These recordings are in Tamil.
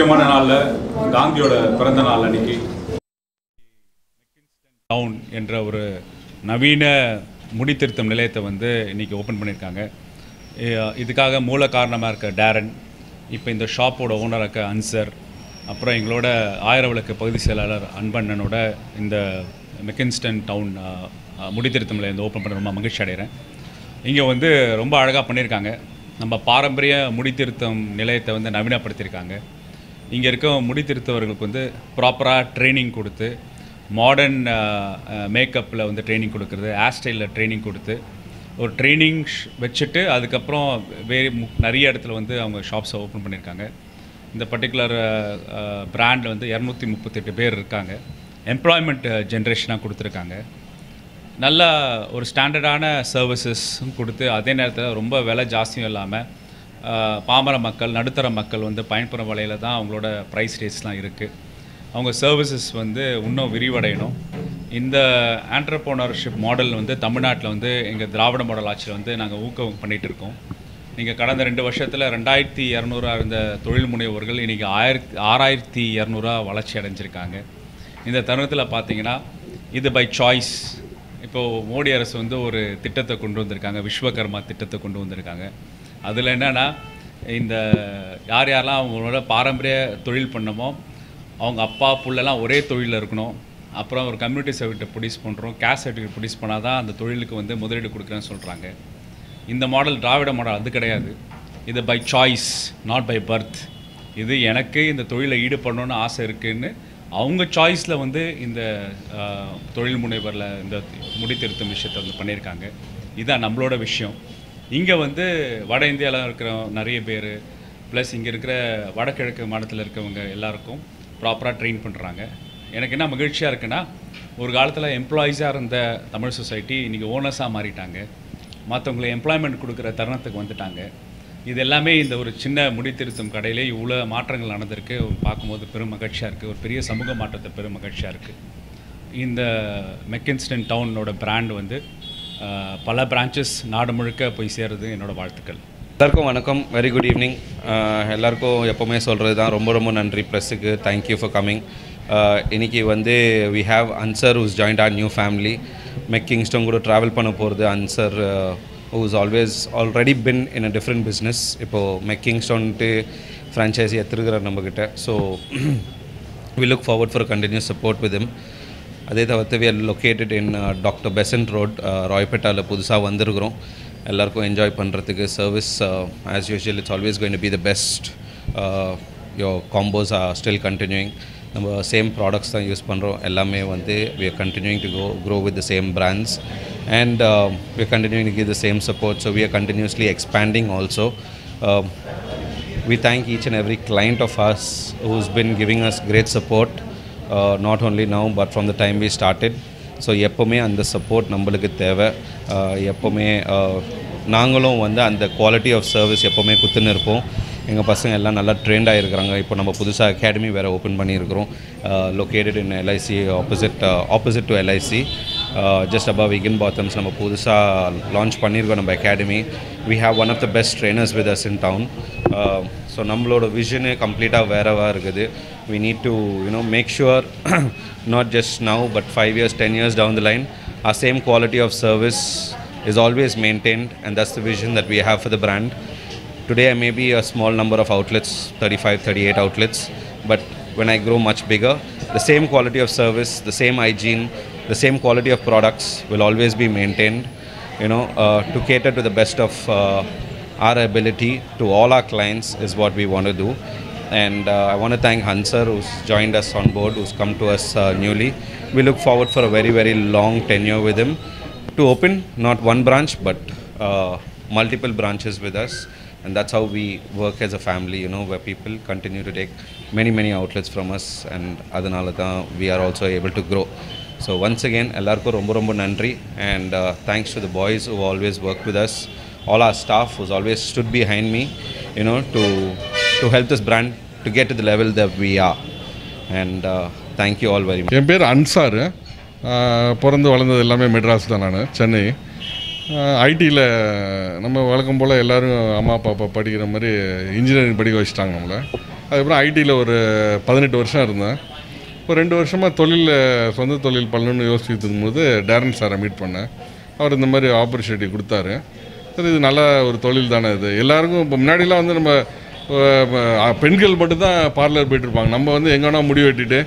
முக்கியமான நாளில் காந்தியோட பிறந்த நாள் அன்னைக்கு. டவுன் என்ற ஒரு நவீன முடித்திருத்தம் நிலையத்தை வந்து இன்றைக்கி ஓப்பன் பண்ணியிருக்காங்க. இதுக்காக மூல காரணமாக இருக்க டேரன் இப்போ இந்த ஷாப்போட ஓனராக இருக்க அன்சர் அப்புறம் எங்களோட ஆயிர விளக்கு பகுதி செயலாளர் அன்பண்ணனோட இந்த மெக்கின்ஸ்டன் டவுன் முடித்திருத்தம் நிலையம் ஓப்பன் பண்ண ரொம்ப மகிழ்ச்சி அடைகிறேன். இங்கே வந்து ரொம்ப அழகாக பண்ணியிருக்காங்க. நம்ம பாரம்பரிய முடித்திருத்தம் நிலையத்தை வந்து நவீனப்படுத்தியிருக்காங்க. இங்கே இருக்க முடித்திருத்தவர்களுக்கு வந்து ப்ராப்பராக ட்ரைனிங் கொடுத்து மாடர்ன் மேக்கப்பில் வந்து ட்ரைனிங் கொடுக்குறது ஹேர் ஸ்டைலில் ட்ரைனிங் கொடுத்து ஒரு ட்ரைனிங் வச்சுட்டு அதுக்கப்புறம் வேறு நிறைய இடத்துல வந்து அவங்க ஷாப்ஸை ஓப்பன் பண்ணியிருக்காங்க. இந்த பர்டிகுலர் பிராண்டில் வந்து இரநூத்தி முப்பத்தெட்டு பேர் இருக்காங்க. எம்ப்ளாய்மெண்ட் ஜென்ரேஷனாக கொடுத்துருக்காங்க. நல்ல ஒரு ஸ்டாண்டர்டான சர்வீசஸும் கொடுத்து அதே நேரத்தில் ரொம்ப விலை ஜாஸ்தியும் இல்லாமல் பாமர மக்கள் நடுத்தர மக்கள் வந்து பயன்பெறும் வகையில் தான் அவங்களோட ப்ரைஸ் ரேட்ஸ்லாம் இருக்குது அவங்க சர்வீசஸ் வந்து இன்னும் விரிவடையணும். இந்த ஆண்டர்ப்ரோனர்ஷிப் மாடல் வந்து தமிழ்நாட்டில் வந்து எங்கள் திராவிட மாடல் ஆட்சியில் வந்து நாங்கள் ஊக்கம் பண்ணிகிட்டு இருக்கோம். நீங்கள் கடந்த ரெண்டு வருஷத்தில் ரெண்டாயிரத்தி இரநூறா இருந்த தொழில் முனைவோர்கள் இன்றைக்கி ஆயிரத்தி ஆறாயிரத்தி இரநூறா வளர்ச்சி அடைஞ்சிருக்காங்க. இந்த தருணத்தில் பார்த்தீங்கன்னா இது பை சாய்ஸ் இப்போது மோடி அரசு வந்து ஒரு திட்டத்தை கொண்டு வந்திருக்காங்க விஸ்வகர்மா திட்டத்தை கொண்டு வந்திருக்காங்க. அதில் என்னென்னா இந்த யார் யாரெல்லாம் அவங்களோட பாரம்பரிய தொழில் பண்ணமோ அவங்க அப்பா புள்ளெல்லாம் ஒரே தொழிலில் இருக்கணும். அப்புறம் ஒரு கம்யூனிட்டி சர்டிஃபிகேட் ப்ரொடியூஸ் பண்ணுறோம் கேஸ் சர்டிஃபிகேட் ப்ரொடியூஸ் பண்ணால் தான் அந்த தொழிலுக்கு வந்து முதலீடு கொடுக்குறேன்னு சொல்கிறாங்க இந்த மாடல் திராவிட மாடல் அது கிடையாது. இது by choice not by birth இது எனக்கு இந்த தொழிலை ஈடுபடணும்னு ஆசை இருக்குதுன்னு அவங்க சாய்ஸில் வந்து இந்த தொழில் முனைவரில் இந்த முடித்திருத்தும் விஷயத்தை வந்து பண்ணியிருக்காங்க. இதுதான் நம்மளோட விஷயம். இங்கே வந்து வட இந்தியாவில் இருக்கிற நிறைய பேர் ப்ளஸ் இங்கே இருக்கிற வடகிழக்கு மாநிலத்தில் இருக்கவங்க எல்லாருக்கும் ப்ராப்பராக ட்ரெயின் பண்ணுறாங்க எனக்கு என்ன மகிழ்ச்சியாக இருக்குன்னா ஒரு காலத்தில் எம்ப்ளாயீஸாக இருந்த தமிழ் சொசைட்டி இன்றைக்கி ஓனர்ஸாக மாறிட்டாங்க. மற்றவங்களை எம்ப்ளாய்மெண்ட் கொடுக்குற தருணத்துக்கு வந்துட்டாங்க. இது எல்லாமே இந்த ஒரு சின்ன முடித்திருத்தும் கடையிலே இவ்வளோ மாற்றங்கள் நடந்திருக்கு. பார்க்கும்போது பெரும் மகிழ்ச்சியாக இருக்குது ஒரு பெரிய சமூக மாற்றத்தை பெரும் மகிழ்ச்சியாக இருக்குது இந்த மெக்கின்ஸ்டன் டவுனோட பிராண்ட் வந்து பல பிரான்ச்சஸ் நாடு முழுக்க போய் சேருது என்னோடய வாழ்த்துக்கள். எல்லாருக்கும் வணக்கம். வெரி குட் ஈவினிங் எல்லாருக்கும் எப்போவுமே சொல்கிறது தான் ரொம்ப ரொம்ப நன்றி. ப்ரெஸ்ஸுக்கு தேங்க்யூ ஃபார் கம்மிங் இன்றைக்கி வந்து we have Ansar who's joined our new family Mac Kingdom கூட ட்ராவல் பண்ண போகிறது Ansar who's always already been in a different business இப்போது மெக் கிங்ஸ்டோன்ட்டு ஃப்ரான்ச்சைஸி எடுத்துருக்கிறார் நம்மக்கிட்ட so we look forward for continuous support with him அதே தவிர்த்து we are located in doctor Besant road ராய்பேட்டாவில் புதுசாக வந்திருக்கிறோம். எல்லாருக்கும் என்ஜாய் பண்ணுறதுக்கு service as usual it's always going to be the best your combos are still continuing நம்ம சேம் ப்ராடக்ட்ஸ் தான் யூஸ் பண்ணுறோம் எல்லாமே வந்து we are continuing to go grow with the same brands and we are continuing to give the same support so we are continuously expanding also we thank each and every client of us who's been giving us great support. Not only now but from the time we started so எப்போவுமே அந்த சப்போர்ட் நம்மளுக்கு தேவை. Uh, எப்போவுமே uh, நாங்களும் வந்து அந்த குவாலிட்டி ஆஃப் சர்வீஸ் எப்போவுமே குத்துன்னு இருப்போம். எங்கள் பசங்க எல்லாம் நல்லா ட்ரெண்ட் ஆகிருக்கிறாங்க இப்போ நம்ம புதுசாக அகாடமி வேறு ஓப்பன் பண்ணியிருக்கிறோம். Located in LIC opposite opposite to LIC just above vegan பாத்தம்ஸ் நம்ம புதுசாக லான்ச் பண்ணியிருக்கோம் நம்ம academy we have one of the best trainers with us in town so நம்மளோட விஷனு கம்ப்ளீட்டாக வேறவா இருக்குது. We need to you know make sure not just now but five years ten years down the line our same quality of service is always maintained and that's the vision that we have for the brand Today I may be a small number of outlets, 35, 38 outlets, but when I grow much bigger, the same quality of service, the same hygiene, the same quality of products will always be maintained, you know, uh, to cater to the best of uh, our ability to all our clients is what we want to do. And uh, I want to thank Hansar who's joined us on board, who's come to us uh, newly. We look forward for a very, very long tenure with him to open not one branch, but uh, multiple branches with us and that's how we work as a family you know where people continue to take many many outlets from us and adanalata we are also able to grow so once again எல்லாருக்கும் ரொம்ப ரொம்ப நன்றி and thanks to the boys who always work with us all our staff who's always stood behind me you know to to help this brand to get the level the we are and thank you all very much என் பேர் அன்சாரு பிறந்து வளர்ந்தது எல்லாமே மெட்ராஸ் தான் நான் சென்னை ஐடியில் நம்ம வழக்கம் போல் எல்லோரும் அம்மா அப்பா படிக்கிற மாதிரி இன்ஜினியரிங் படிக்க வச்சுட்டாங்க நம்மளை அதுக்கப்புறம் ஐடியில் ஒரு பதினெட்டு வருஷம் இருந்தேன் இப்போ ரெண்டு வருஷமாக தொழில் சொந்த தொழில் பண்ணணும்னு யோசிச்சுட்டு இருக்கும்போது டேரன் சாரை மீட் பண்ணேன். அவர் இந்த மாதிரி ஆப்பர்ச்சுனிட்டி கொடுத்தாரு. சரி இது நல்ல ஒரு தொழில் தானே இது. எல்லாருக்கும் இப்போ முன்னாடிலாம் வந்து நம்ம பெண்கள் மட்டும்தான் பார்லர் போயிட்டு இருப்பாங்க நம்ம வந்து எங்கன்னா முடி வெட்டிட்டு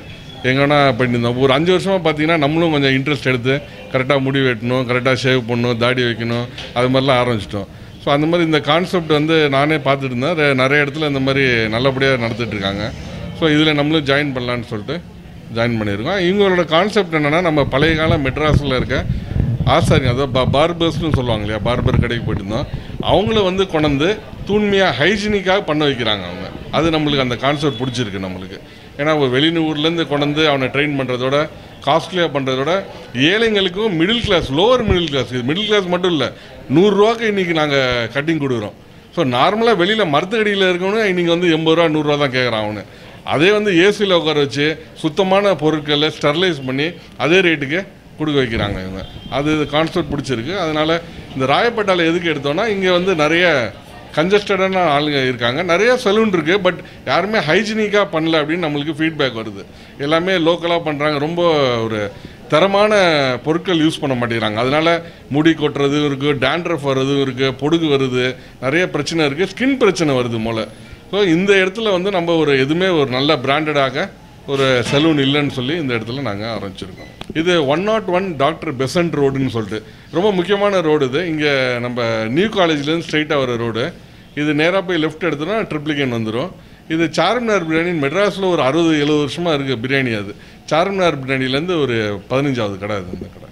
எங்கன்னா பண்ணியிருந்தோம். ஒரு அஞ்சு வருஷமாக பார்த்தீங்கன்னா நம்மளும் கொஞ்சம் இன்ட்ரெஸ்ட் எடுத்து கரெக்டாக முடி வெட்டணும் கரெக்டாக ஷேவ் பண்ணணும் தாடி வைக்கணும் அது மாதிரிலாம் ஆரம்பிச்சிட்டோம். ஸோ அந்த மாதிரி இந்த கான்செப்ட் வந்து நானே பார்த்துட்டு இருந்தேன். நிறைய இடத்துல இந்த மாதிரி நல்லபடியாக நடத்திட்டுருக்காங்க ஸோ இதில் நம்மளும் ஜாயின் பண்ணலான்னு சொல்லிட்டு ஜாயின் பண்ணியிருக்கோம். இவங்களோட கான்செப்ட் என்னென்னா நம்ம பழைய காலம் மெட்ராஸில் இருக்க ஆசாரி அதாவது பா பார்பர்ஸ்னு சொல்லுவாங்க இல்லையா? பார்பர் கடைக்கு போயிட்டுருந்தோம் அவங்கள வந்து கொண்டு தூய்மையாக ஹைஜீனிக்காக பண்ண வைக்கிறாங்க அவங்க. அது நம்மளுக்கு அந்த கான்செப்ட் பிடிச்சிருக்கு நம்மளுக்கு. ஏன்னா ஒரு வெளியூர்லேருந்து கொண்டு அவனை ட்ரெயின் பண்ணுறதோட காஸ்ட்லியாக பண்ணுறதோட ஏழைங்களுக்கும் middle class lower middle class இது மிடில் கிளாஸ் மட்டும் இல்லை நூறுரூவாக்கு இன்றைக்கி நாங்கள் கட்டிங் கொடுக்குறோம். ஸோ நார்மலாக வெளியில் மரத்துக்கடியில் இருக்கவனு இன்றைக்கி வந்து எண்பது ரூபா நூறுரூவா தான் கேட்குறான் அவனு. அதே வந்து ஏசியில் உட்கார வச்சு சுத்தமான பொருட்களை ஸ்டெர்லைஸ் பண்ணி அதே ரேட்டுக்கு கொடுக்க வைக்கிறாங்க இவங்க. அது கான்செப்ட் பிடிச்சிருக்கு. அதனால் இந்த ராயப்பேட்டாவில் எதுக்கு எடுத்தோன்னா இங்கே வந்து நிறைய கன்ஜஸ்டடான ஆளுங்க இருக்காங்க. நிறைய சலூன் இருக்குது பட் யாருமே ஹைஜீனிக்காக பண்ணல அப்படின்னு நம்மளுக்கு ஃபீட்பேக் வருது. எல்லாமே லோக்கலாக பண்ணுறாங்க ரொம்ப ஒரு தரமான பொருட்கள் யூஸ் பண்ண மாட்டேங்கிறாங்க. அதனால் முடி கொட்டுறதும் இருக்குது டேண்ட்ரஃப் வர்றதும் இருக்குது பொடுகு வருது நிறைய பிரச்சனை இருக்குது ஸ்கின் பிரச்சனை வருது மூளை ஸோ இந்த இடத்துல வந்து நம்ம ஒரு எதுவுமே ஒரு நல்ல பிராண்டடாக ஒரு சலூன் இல்லைன்னு சொல்லி இந்த இடத்துல நாங்கள் ஆரம்பிச்சிருக்கோம். இது one not one doctor Besant ரோடுன்னு சொல்லிட்டு. ரொம்ப முக்கியமான ரோடு இது. இங்கே நம்ம நியூ காலேஜ்லேருந்து ஸ்ட்ரைட்டாக வர ரோடு இது நேராக போய் லெஃப்ட் எடுத்தோன்னா ட்ரிப்ளிகேன் வந்துடும் இது சார்மினார் பிரியாணி மெட்ராஸில் ஒரு அறுபது எழுபது வருஷமாக இருக்குது பிரியாணி அது. சார்மினார் பிரியாணிலேருந்து ஒரு பதினஞ்சாவது கடை அது அந்த கடை.